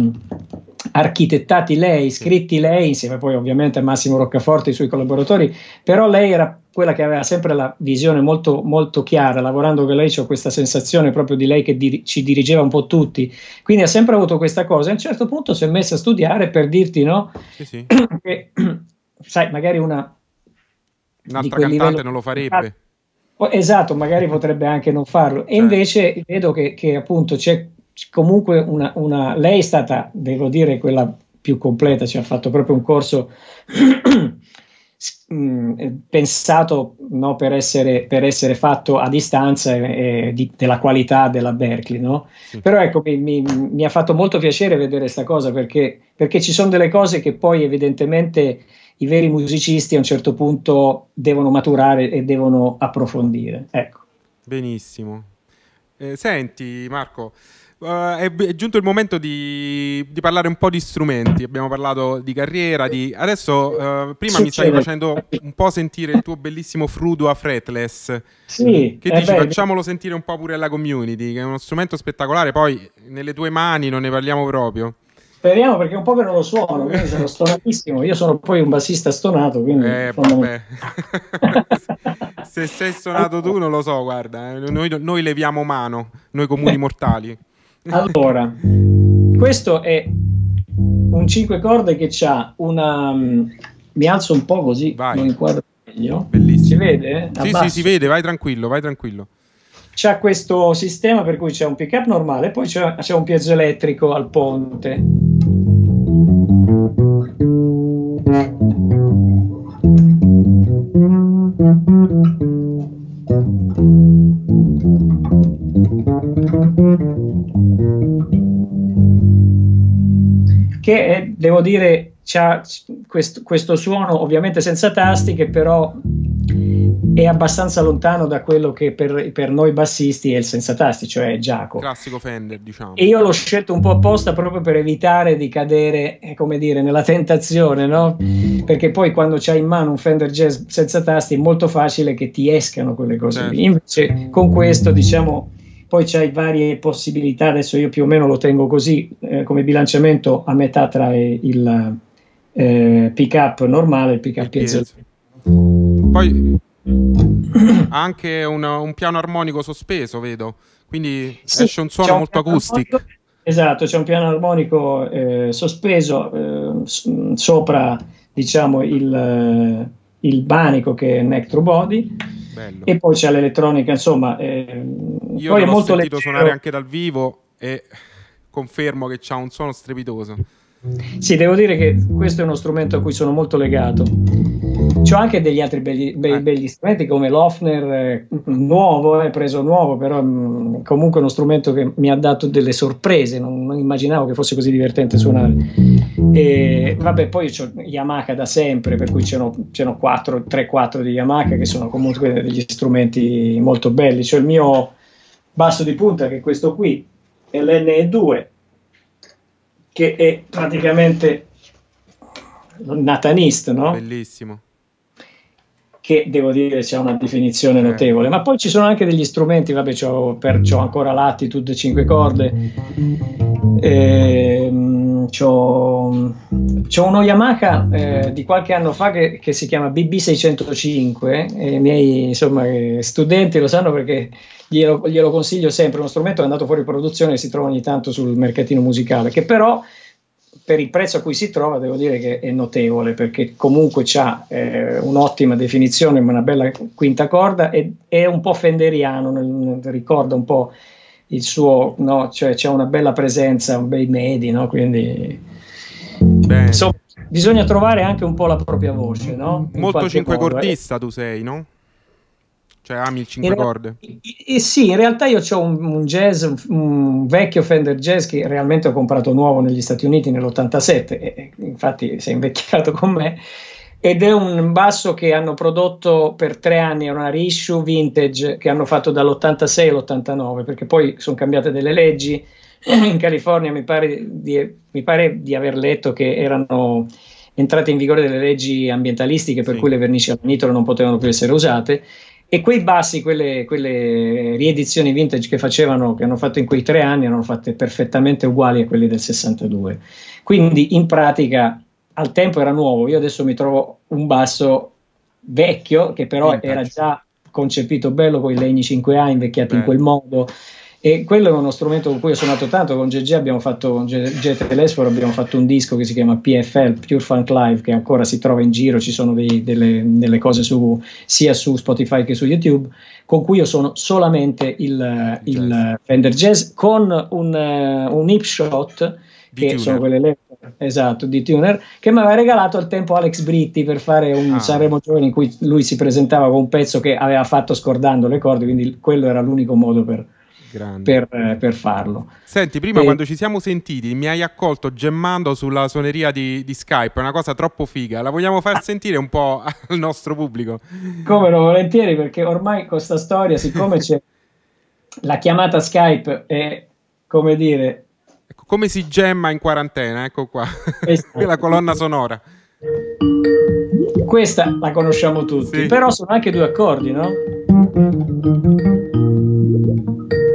B: architettati lei, scritti lei, insieme poi ovviamente a Massimo Roccaforte e i suoi collaboratori, però lei era quella che aveva sempre la visione molto, molto chiara, lavorando con lei ho questa sensazione proprio di lei che di, ci dirigeva un po' tutti, quindi ha sempre avuto questa cosa, a un certo punto si è messa a studiare per dirti no,
A: sì, sì.
B: che sai, magari una...
A: Un'altra cantante livello, non lo farebbe
B: Esatto, magari potrebbe anche non farlo. E certo. invece vedo che, che appunto c'è comunque una, una, Lei è stata, devo dire, quella più completa, ci ha fatto proprio un corso mm, pensato no, per, essere, per, essere, fatto a distanza e, e di, della qualità della Berkeley. No? Sì. Però ecco, mi, mi, mi, ha fatto molto piacere vedere questa cosa perché, perché ci sono delle cose che poi evidentemente i veri musicisti a un certo punto devono maturare e devono approfondire. Ecco.
A: Benissimo. Eh, senti Marco, uh, è, è, giunto il momento di, di, parlare un po' di strumenti. Abbiamo parlato di carriera. Di... Adesso, uh, prima Succede. mi stavi facendo un po' sentire il tuo bellissimo Frudo a fretless.
B: Sì,
A: che dici? Beh, facciamolo sentire un po' pure alla community, che è uno strumento spettacolare. Poi nelle tue mani non ne parliamo proprio.
B: Speriamo perché è un po' che non lo suono, quindi sono stonatissimo. Io sono poi un bassista stonato, quindi...
A: Eh, vabbè. Se sei stonato tu non lo so, guarda, eh. noi, noi leviamo mano, noi comuni mortali.
B: allora, questo è un 5 corde che ha una... Mi alzo un po' così,
A: Vai.
B: lo inquadro meglio.
A: Bellissimo.
B: Si vede?
A: Sì, sì, si vede, vai tranquillo, vai tranquillo
B: c'è questo sistema per cui c'è un pick up normale e poi c'è, c'è un piezo elettrico al ponte. Che è, devo dire, ha questo, questo suono ovviamente senza tasti che però è abbastanza lontano da quello che per, per, noi bassisti è il senza tasti, cioè Giaco.
A: Classico Fender, diciamo.
B: E io l'ho scelto un po' apposta proprio per evitare di cadere, eh, come dire, nella tentazione, no? Perché poi quando c'hai in mano un Fender Jazz senza tasti è molto facile che ti escano quelle cose certo. lì. Invece con questo, diciamo, poi c'hai varie possibilità, adesso io più o meno lo tengo così, eh, come bilanciamento a metà tra il eh, pick up normale e il pick up piezo.
A: Poi ha anche un, un, piano armonico sospeso, vedo, quindi sì, esce un suono molto acustico.
B: Esatto, c'è un piano armonico eh, sospeso eh, sopra, diciamo, il, eh, il banico che è neck to body. Bello. E poi c'è l'elettronica, insomma. Eh,
A: Io poi è molto sentito leggero. suonare anche dal vivo e confermo che c'ha un suono strepitoso.
B: Sì, devo dire che questo è uno strumento a cui sono molto legato. C'ho anche degli altri begli, be- eh. begli strumenti come l'Hofner eh, nuovo, eh, preso nuovo, però mh, mm, comunque uno strumento che mi ha dato delle sorprese, non, non immaginavo che fosse così divertente suonare. E vabbè, poi ho Yamaha da sempre, per cui c'erano, c'erano 4, 3-4 di Yamaha che sono comunque degli strumenti molto belli. C'è il mio basso di punta che è questo qui, è l'NE2 che è praticamente natanist, no?
A: Bellissimo.
B: Che devo dire c'è una definizione eh. notevole, ma poi ci sono anche degli strumenti, vabbè, c'ho, per, c'ho ancora l'attitude 5 corde, ehm, c'ho, c'ho, uno Yamaha eh, di qualche anno fa che, che si chiama BB605 e i miei insomma, studenti lo sanno perché glielo, glielo, consiglio sempre, uno strumento che è andato fuori produzione e si trova ogni tanto sul mercatino musicale, che però per il prezzo a cui si trova devo dire che è notevole perché comunque ha eh, un'ottima definizione, una bella quinta corda e è un po' fenderiano, nel, ricorda un po' il suo, no? cioè c'è una bella presenza, un bei medi, no? quindi Bene. insomma bisogna trovare anche un po' la propria voce, no?
A: Molto cinquecordista tu sei, no? Cioè ami il 5 corde?
B: Eh, sì, in realtà io ho un, un, jazz, un vecchio Fender Jazz che realmente ho comprato nuovo negli Stati Uniti nell'87, e, infatti si è invecchiato con me, ed è un basso che hanno prodotto per tre anni, era una reissue vintage che hanno fatto dall'86 all'89, perché poi sono cambiate delle leggi, in California mi pare di, mi pare di aver letto che erano entrate in vigore delle leggi ambientalistiche per sì. cui le vernici al nitro non potevano più essere usate e quei bassi, quelle, quelle, riedizioni vintage che facevano, che hanno fatto in quei tre anni, erano fatte perfettamente uguali a quelli del 62. Quindi in pratica al tempo era nuovo, io adesso mi trovo un basso vecchio che però vintage. era già concepito bello con i legni 5A invecchiati Beh. in quel modo e quello è uno strumento con cui ho suonato tanto. Con GG abbiamo fatto, con Telesforo abbiamo fatto un disco che si chiama PFL, Pure Funk Live, che ancora si trova in giro. Ci sono dei, delle, delle, cose su, sia su Spotify che su YouTube, con cui io sono solamente il, il Fender Jazz con un, uh, un hip shot che tuner. sono quelle le, esatto, di tuner, che mi aveva regalato al tempo Alex Britti per fare un ah. Sanremo Giovani in cui lui si presentava con un pezzo che aveva fatto scordando le corde, quindi quello era l'unico modo per, per, eh, per, farlo.
A: Senti, prima e... quando ci siamo sentiti mi hai accolto gemmando sulla suoneria di, di, Skype, è una cosa troppo figa, la vogliamo far sentire un po' al nostro pubblico?
B: Come no, volentieri, perché ormai con questa storia, siccome c'è la chiamata Skype è, come dire...
A: Ecco, come si gemma in quarantena, ecco qua, esatto. la colonna sonora.
B: Questa la conosciamo tutti, sì. però sono anche due accordi, no?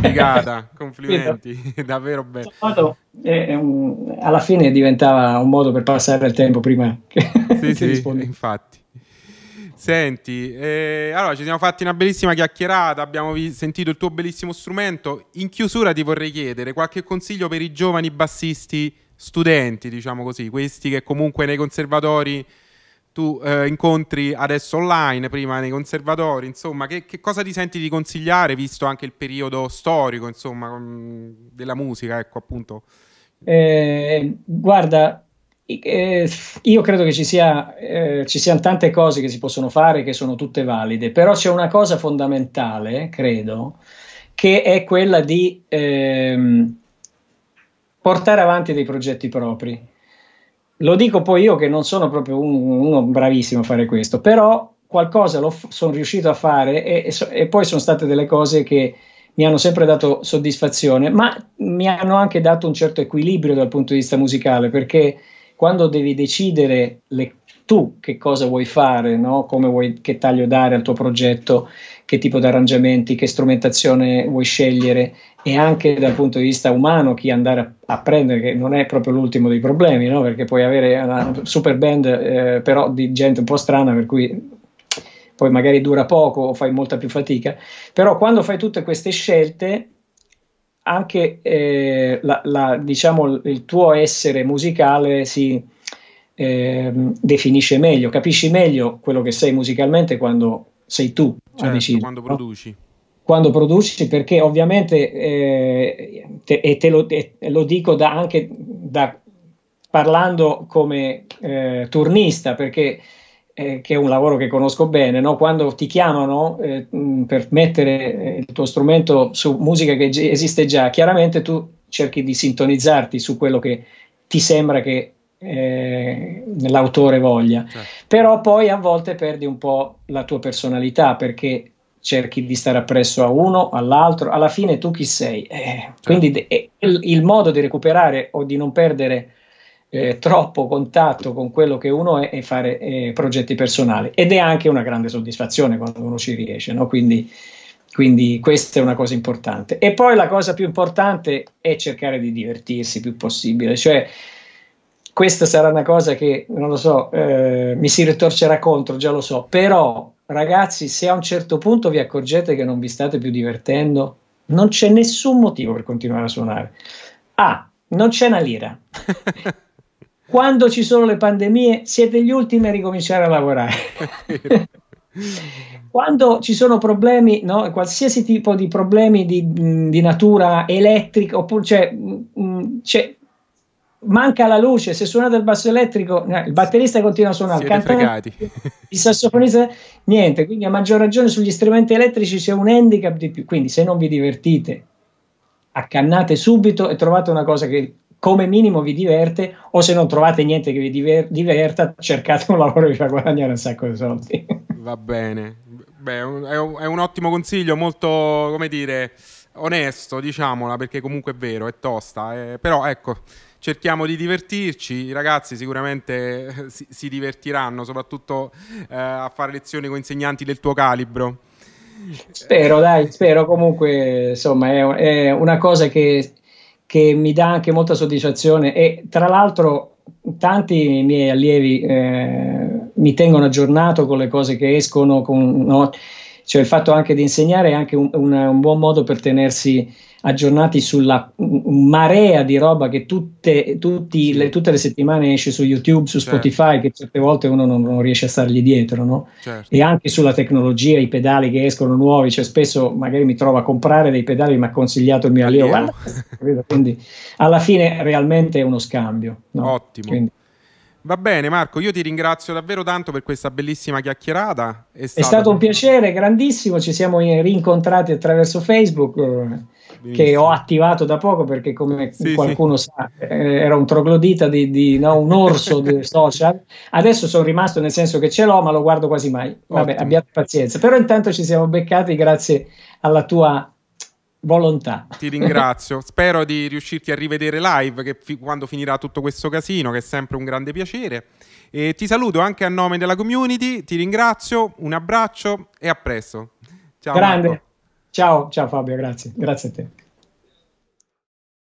A: Figata, complimenti, davvero bello.
B: È un, alla fine diventava un modo per passare il tempo prima che,
A: sì, sì, rispondi. infatti. Senti, eh, allora ci siamo fatti una bellissima chiacchierata, abbiamo vi- sentito il tuo bellissimo strumento. In chiusura ti vorrei chiedere qualche consiglio per i giovani bassisti studenti, diciamo così, questi che comunque nei conservatori tu eh, incontri adesso online, prima nei conservatori, insomma, che, che, cosa ti senti di consigliare, visto anche il periodo storico, insomma, della musica, ecco, appunto?
B: Eh, guarda, eh, io credo che ci, sia, eh, ci siano tante cose che si possono fare che sono tutte valide, però c'è una cosa fondamentale, credo, che è quella di ehm, portare avanti dei progetti propri lo dico poi io che non sono proprio uno bravissimo a fare questo, però qualcosa lo f- sono riuscito a fare e, e, so- e, poi sono state delle cose che mi hanno sempre dato soddisfazione, ma mi hanno anche dato un certo equilibrio dal punto di vista musicale, perché quando devi decidere le, tu che cosa vuoi fare, no? come vuoi, che taglio dare al tuo progetto, che tipo di arrangiamenti, che strumentazione vuoi scegliere e anche dal punto di vista umano chi andare a, a prendere, che non è proprio l'ultimo dei problemi, no? perché puoi avere una super band eh, però di gente un po' strana per cui poi magari dura poco o fai molta più fatica, però quando fai tutte queste scelte anche eh, la, la, diciamo, il tuo essere musicale si eh, definisce meglio, capisci meglio quello che sei musicalmente quando sei tu
A: certo. Quando produci.
B: Quando produci, perché ovviamente, eh, te, e te lo, e lo dico da, anche da, parlando come eh, turnista, perché eh, che è un lavoro che conosco bene, no? quando ti chiamano eh, per mettere eh, il tuo strumento su musica che esiste già, chiaramente tu cerchi di sintonizzarti su quello che ti sembra che eh, l'autore voglia, certo. però poi a volte perdi un po' la tua personalità perché cerchi di stare appresso a uno, all'altro, alla fine tu chi sei? Eh, certo. Quindi de- il, il, modo di recuperare o di non perdere eh, troppo contatto con quello che uno è è fare eh, progetti personali ed è anche una grande soddisfazione quando uno ci riesce, no? quindi, quindi questa è una cosa importante. E poi la cosa più importante è cercare di divertirsi il più possibile, cioè questa sarà una cosa che non lo so, eh, mi si ritorcerà contro, già lo so, però ragazzi, se a un certo punto vi accorgete che non vi state più divertendo, non c'è nessun motivo per continuare a suonare. Ah, non c'è una lira. Quando ci sono le pandemie, siete gli ultimi a ricominciare a lavorare. Quando ci sono problemi, no? qualsiasi tipo di problemi di, di natura elettrica, oppure cioè, mh, cioè, manca la luce, se suonate il basso elettrico, il batterista continua a suonare, il cantante, il sassofonista, niente, quindi a maggior ragione sugli strumenti elettrici c'è un handicap di più, quindi se non vi divertite, accannate subito e trovate una cosa che come minimo vi diverte o se non trovate niente che vi diver- diverta, cercate un lavoro che vi fa guadagnare un sacco di soldi.
A: Va bene, Beh, è, un, è un ottimo consiglio, molto, come dire, onesto, diciamola, perché comunque è vero, è tosta, eh, però ecco cerchiamo di divertirci, i ragazzi sicuramente eh, si, si divertiranno, soprattutto eh, a fare lezioni con insegnanti del tuo calibro.
B: Spero, dai, spero comunque, insomma, è, è una cosa che, che, mi dà anche molta soddisfazione e tra l'altro tanti miei allievi eh, mi tengono aggiornato con le cose che escono, con, no? Cioè il fatto anche di insegnare è anche un, un, un buon modo per tenersi aggiornati sulla marea di roba che tutte, tutti, le, tutte le settimane esce su YouTube, su certo. Spotify, che certe volte uno non, non riesce a stargli dietro, no? certo. E anche sulla tecnologia, i pedali che escono nuovi, cioè spesso magari mi trovo a comprare dei pedali che mi ha consigliato il mio allievo, quindi alla fine realmente è uno scambio. No?
A: Ottimo. Quindi, Va bene Marco, io ti ringrazio davvero tanto per questa bellissima chiacchierata.
B: È stato, è stato un piacere grandissimo, ci siamo rincontrati attraverso Facebook Benissimo. che ho attivato da poco perché come sì, qualcuno sì. sa eh, era un troglodita di, di no, un orso dei social. Adesso sono rimasto nel senso che ce l'ho ma lo guardo quasi mai. Vabbè, Ottimo. abbiate pazienza. Però intanto ci siamo beccati grazie alla tua volontà.
A: Ti ringrazio. Spero di riuscirti a rivedere live che fi- quando finirà tutto questo casino, che è sempre un grande piacere. E ti saluto anche a nome della community, ti ringrazio, un abbraccio e a presto.
B: Ciao. Grande. Marco. Ciao, ciao Fabio, grazie. Grazie a te.